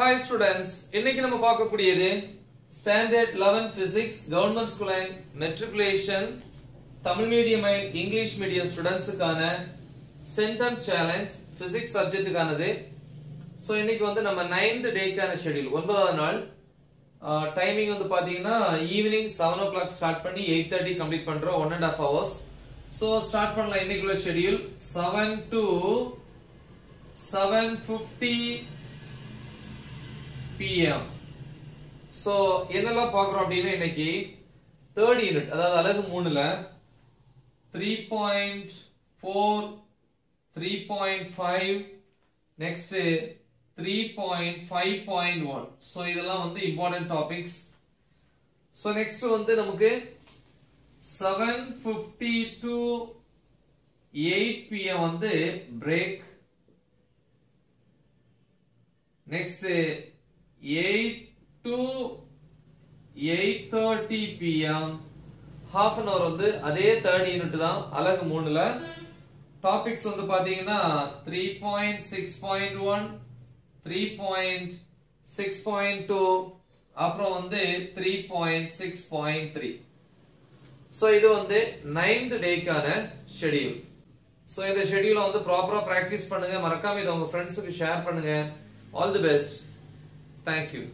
Hi students இன்னைக்கு நம்ம பார்க்கக்கூடியது standard 11 physics government school and matriculation Tamil medium and English medium ஸ்டூடெண்ட்ஸுக்கான centum challenge physics சப்ஜெக்ட்டுக்கானது so இன்னைக்கு வந்து நம்ம நைன்த் டேக்கான ஷெட்யூல் ஒன்பதாவது நாள். டைமிங் வந்து பாத்தீங்கன்னா evening seven o'clock start பண்ணி எயிட் தேர்ட்டி கம்ப்ளீட் பண்றோம் one and half hours so start பண்ணலாம் இன்னைக்குள்ள schedule seven to seven fifty PM so என்னெல்லாம் பார்க்குறோம் அப்படின்னா இன்னைக்கு தேர்ட் யூனிட் அதாவது அழகு மூணுல three point four three point five next three point five point one so இதெல்லாம் வந்து இம்பார்ட்டன்ட் டாபிக்ஸ் ஸோ நெக்ஸ்ட் வந்து நமக்கு seven fifty to eight PM வந்து break next eight to eight thirty PM half an hour வந்து அதே third unit தான் அழகு மூணுல. டாபிக்ஸ் வந்து பாத்தீங்கன்னா three point six point one three point six point two அப்புறம் வந்து three point six point three so இது வந்து நைன்த் டேக்கான ஷெடியூல் ஸோ இந்த ஷெடியூலை வந்து ப்ராப்பராக ப்ராக்டிஸ் பண்ணுங்க. மறக்காம இதை உங்க ஃப்ரெண்ட்ஸுக்கு ஷேர் பண்ணுங்க. All the best Thank you.